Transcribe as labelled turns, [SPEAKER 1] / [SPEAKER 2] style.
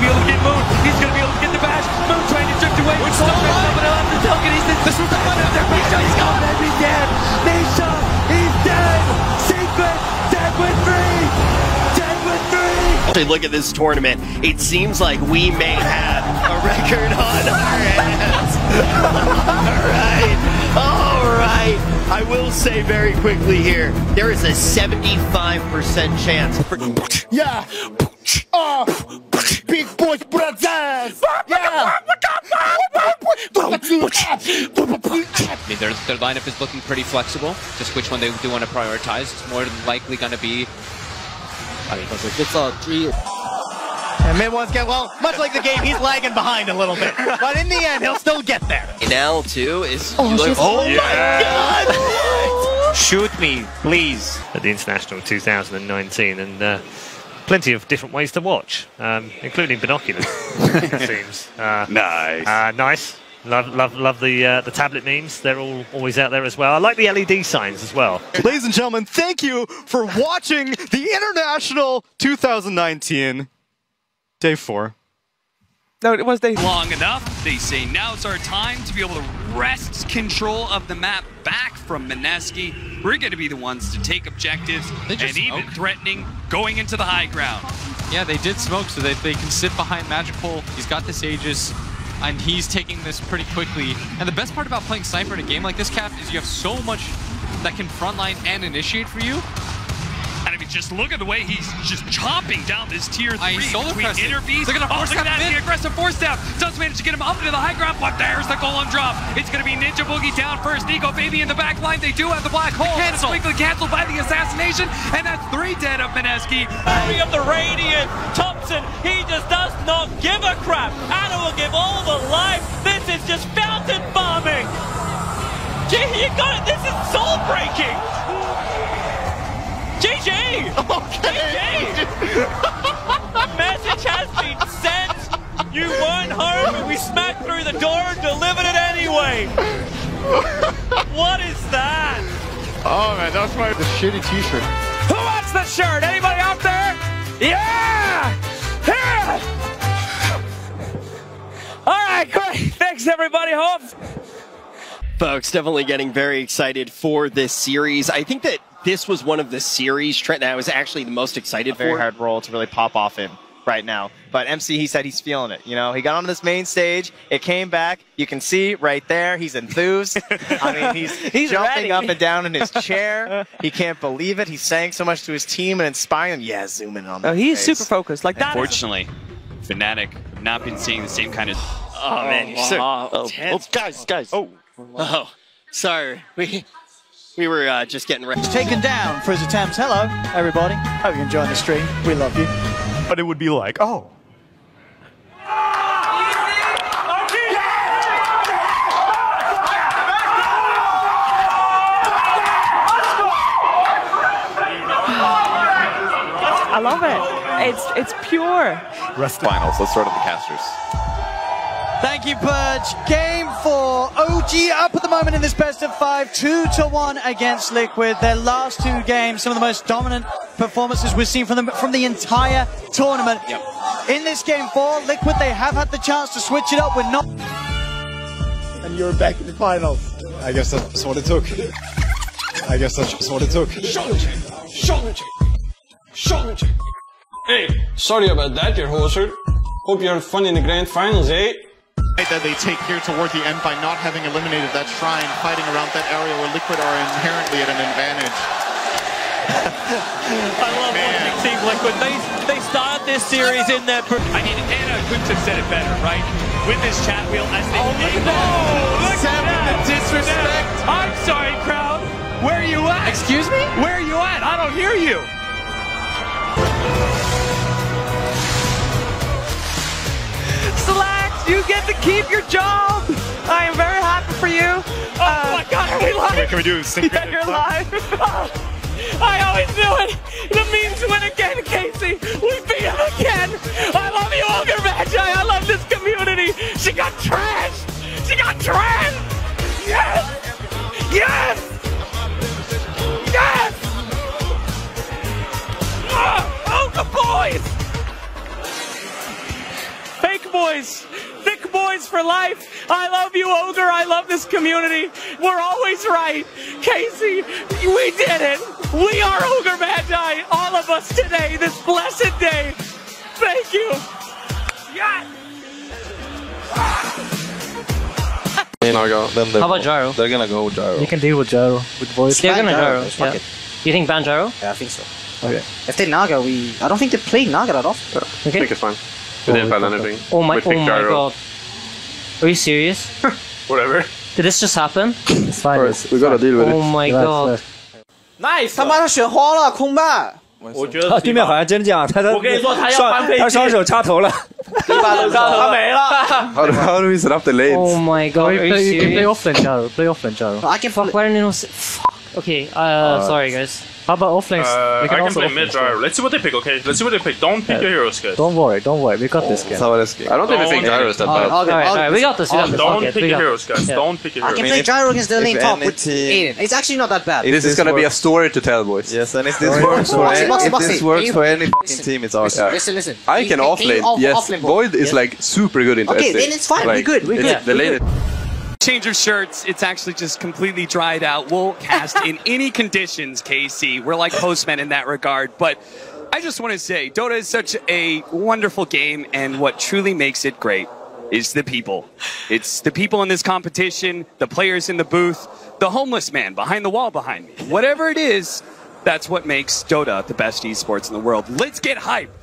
[SPEAKER 1] to be able to get Moon. He's going to be able to get the bash. Moon trying to drift away.
[SPEAKER 2] Moon's still alive.
[SPEAKER 1] Coming up the token. He's this was the one of their Misha. He's gone. He's dead. Misha. He's dead. Secret. Dead with three. Dead with three.
[SPEAKER 3] Look at this tournament. It seems like we may have a record on our hands. All right. All right. I will say very quickly here, there is a 75% chance.
[SPEAKER 4] Yeah. Oh, big boys brothers. Yeah.
[SPEAKER 5] I mean, their, their lineup is looking pretty flexible. Just which one they do want to prioritize. It's more than likely going to be. I mean,
[SPEAKER 4] It's a three.
[SPEAKER 6] And mid one's get well, much like the game, he's lagging behind a little bit. But in the end, he'll still get there.
[SPEAKER 3] Now, too, is.
[SPEAKER 7] Oh, she's-
[SPEAKER 3] oh my god!
[SPEAKER 8] Shoot me, please, at the International 2019, and uh, plenty of different ways to watch, um, including binoculars. it seems uh,
[SPEAKER 1] Nice.
[SPEAKER 8] uh, nice. Love, love, love the uh, the tablet memes. They're all always out there as well. I like the LED signs as well.
[SPEAKER 4] Ladies and gentlemen, thank you for watching the International 2019 Day 4.
[SPEAKER 7] No, it was day
[SPEAKER 1] long enough. They say now it's our time to be able to wrest control of the map back from Mineski. We're going to be the ones to take objectives and even
[SPEAKER 5] smoke.
[SPEAKER 1] threatening going into the high ground.
[SPEAKER 5] yeah, they did smoke so that they can sit behind Magic Hole. He's got this Aegis, and he's taking this pretty quickly. And the best part about playing Sniper in a game like this, Cap, is you have so much that can frontline and initiate for you.
[SPEAKER 1] And I mean, just look at the way he's just chopping down this tier
[SPEAKER 5] I
[SPEAKER 1] three
[SPEAKER 5] solar
[SPEAKER 1] between
[SPEAKER 5] pressing.
[SPEAKER 1] interviews.
[SPEAKER 5] Look at the
[SPEAKER 1] oh,
[SPEAKER 5] force
[SPEAKER 1] look at that,
[SPEAKER 5] mid.
[SPEAKER 1] the aggressive force step. Does manage to get him up into the high ground, but there's the golem drop. It's going to be Ninja Boogie down first. Nikobaby in the back line. They do have the black hole.
[SPEAKER 5] Cancel.
[SPEAKER 1] Quickly canceled by the assassination, and that's three dead of Mineski.
[SPEAKER 9] Hurry of the Radiant. Thompson, he just does not give a crap. Anna will give all the life. This is just fountain bombing. Gee, you got it. This is soul breaking. GG. Okay. GG. Message has been sent. You weren't home, and we smacked through the door and delivered it anyway. what is that?
[SPEAKER 4] Oh man, that's my the shitty t-shirt.
[SPEAKER 1] Who wants the shirt? Anybody out there? Yeah! Yeah! All right, great. Thanks, everybody. Hope.
[SPEAKER 3] Folks, definitely getting very excited for this series. I think that this was one of the series, Trent, that I was actually the most excited
[SPEAKER 6] Very
[SPEAKER 3] for.
[SPEAKER 6] hard role to really pop off in right now. But MC, he said he's feeling it. You know, he got on this main stage. It came back. You can see right there. He's enthused. I mean, he's,
[SPEAKER 7] He's
[SPEAKER 6] jumping
[SPEAKER 7] ready.
[SPEAKER 6] up and down in his chair. He can't believe it. He's saying so much to his team and inspiring them. Yeah, zoom in on
[SPEAKER 7] Oh, he's
[SPEAKER 6] face.
[SPEAKER 7] super focused. Like that.
[SPEAKER 1] Unfortunately, Fnatic have not been seeing the same kind of.
[SPEAKER 3] Oh, man, you're so
[SPEAKER 7] oh,
[SPEAKER 3] tense.
[SPEAKER 4] Oh, guys, guys. Oh,
[SPEAKER 3] Oh, sorry. We we were uh, just getting ready.
[SPEAKER 10] taken down for his attempts. Hello, everybody. Hope you're enjoying the stream. We love you.
[SPEAKER 4] but it would be like, oh.
[SPEAKER 7] I love it. It's it's pure.
[SPEAKER 4] Rest
[SPEAKER 1] Finals. Let's start at the casters.
[SPEAKER 10] Thank you, Purge. Game four. OG up at the moment in this best of five, two to one against Liquid. Their last two games, some of the most dominant performances we've seen from them from the entire tournament. In this game four, Liquid they have had the chance to switch it up. We're not.
[SPEAKER 4] And you're back in the finals. I guess that's what it took. I guess that's what it took.
[SPEAKER 9] Hey, sorry about that, your hoser. Hope you had fun in the grand finals, eh?
[SPEAKER 4] That they take here toward the end by not having eliminated that shrine, fighting around that area where Liquid are inherently at an advantage.
[SPEAKER 9] I love watching Team Liquid. They they started this series in their.
[SPEAKER 1] I mean, Ana couldn't have said it better, right? With this chat wheel as they. Oh,
[SPEAKER 9] look at that.
[SPEAKER 1] Oh, look
[SPEAKER 4] Seven,
[SPEAKER 1] at that.
[SPEAKER 4] the disrespect.
[SPEAKER 1] I'm sorry, crowd. Where are you at?
[SPEAKER 7] Excuse me?
[SPEAKER 1] Where are you at? I don't hear you.
[SPEAKER 7] You get to keep your job. I am very happy for you.
[SPEAKER 1] Oh my God, are we live?
[SPEAKER 4] Can we do sync?
[SPEAKER 7] Yeah, you're live.
[SPEAKER 9] I always knew it. The memes win again, Casey. We beat him again. I love you, Ogre Magi. I love this community. She got trashed. She got trashed. Yes. Yes. Yes. Ah, Ogre boys. boys. Thick boys for life. I love you, Ogre. I love this community. We're always right. Casey, we did it. We are Ogre Magi, all of us today, this blessed day. Thank you. Yeah.
[SPEAKER 2] Naga, then they're,
[SPEAKER 8] How about Gyro?
[SPEAKER 2] they're gonna go gyro.
[SPEAKER 11] You can deal with gyro with voice.
[SPEAKER 8] They're gonna gyro.
[SPEAKER 11] Fuck
[SPEAKER 8] Yeah.
[SPEAKER 11] it.
[SPEAKER 8] You think ban gyro?
[SPEAKER 11] Yeah, I think so.
[SPEAKER 12] Okay. If they Naga, we. I don't think they play Naga that often.
[SPEAKER 8] Okay.
[SPEAKER 2] I think it's fine. We didn't ban anything.
[SPEAKER 8] Oh my, oh my god. Are you serious?
[SPEAKER 2] Whatever.
[SPEAKER 8] Did this just happen?
[SPEAKER 11] It's fine.
[SPEAKER 2] Alright, we gotta deal with
[SPEAKER 8] Oh
[SPEAKER 2] it.
[SPEAKER 8] my god.
[SPEAKER 9] Nice.
[SPEAKER 12] 他妈他选花了，空霸。
[SPEAKER 13] 我觉得
[SPEAKER 11] 啊，对面好像真这样，他他
[SPEAKER 13] 我跟你说他要
[SPEAKER 11] 双
[SPEAKER 13] 翻飞机
[SPEAKER 11] 他双手插头了。
[SPEAKER 13] 第八都他没了。
[SPEAKER 2] How do, how do we set up the lanes?
[SPEAKER 8] Oh my god. Are
[SPEAKER 11] play,
[SPEAKER 8] you
[SPEAKER 11] you can play
[SPEAKER 8] serious?
[SPEAKER 11] offlane gyro. Play offlane gyro.
[SPEAKER 12] I can
[SPEAKER 8] Fuck, why didn't you know? s- Fuck. Okay, uh, sorry guys.
[SPEAKER 11] How about offlane?
[SPEAKER 14] Uh,
[SPEAKER 11] we
[SPEAKER 14] I
[SPEAKER 11] can
[SPEAKER 14] can play mid gyro. Let's see what they pick, okay? Let's see what they pick. Don't pick
[SPEAKER 11] Yeah.
[SPEAKER 14] your heroes, guys.
[SPEAKER 11] Don't worry, don't worry. We got this game.
[SPEAKER 2] That's this it is. I don't even think
[SPEAKER 14] Don't-
[SPEAKER 2] gyro is that
[SPEAKER 12] Okay,
[SPEAKER 2] bad.
[SPEAKER 12] okay,
[SPEAKER 8] Alright,
[SPEAKER 12] okay.
[SPEAKER 8] alright, we got this, we got this.
[SPEAKER 14] Don't
[SPEAKER 8] Okay,
[SPEAKER 14] pick
[SPEAKER 8] we
[SPEAKER 14] your
[SPEAKER 8] got
[SPEAKER 14] heroes,
[SPEAKER 8] this.
[SPEAKER 14] guys.
[SPEAKER 8] Yeah.
[SPEAKER 14] Don't pick your
[SPEAKER 12] I can play
[SPEAKER 15] if-
[SPEAKER 12] gyro against the
[SPEAKER 15] if
[SPEAKER 12] lane top with
[SPEAKER 15] team-
[SPEAKER 12] Aiden. It's actually not that bad.
[SPEAKER 2] This is gonna be a story to tell, boys.
[SPEAKER 15] Yes, and if this works for any, if this works for any fucking team, it's ours.
[SPEAKER 12] Listen, listen, listen.
[SPEAKER 2] I can
[SPEAKER 12] you
[SPEAKER 2] offlane. Yes. Void is like super good into
[SPEAKER 12] Okay,
[SPEAKER 2] SD.
[SPEAKER 12] then it's fine. We're good. We're good.
[SPEAKER 2] The
[SPEAKER 12] We're
[SPEAKER 2] lane
[SPEAKER 1] change of shirts. It's actually just completely dried out. We'll cast in any conditions, KC. We're like postmen in that regard. But I just want to say, Dota is such a wonderful game, and what truly makes it great is the people. It's the people in this competition, the players in the booth, the homeless man behind the wall behind me. Whatever it is, that's what makes Dota the best esports in the world. Let's get hype.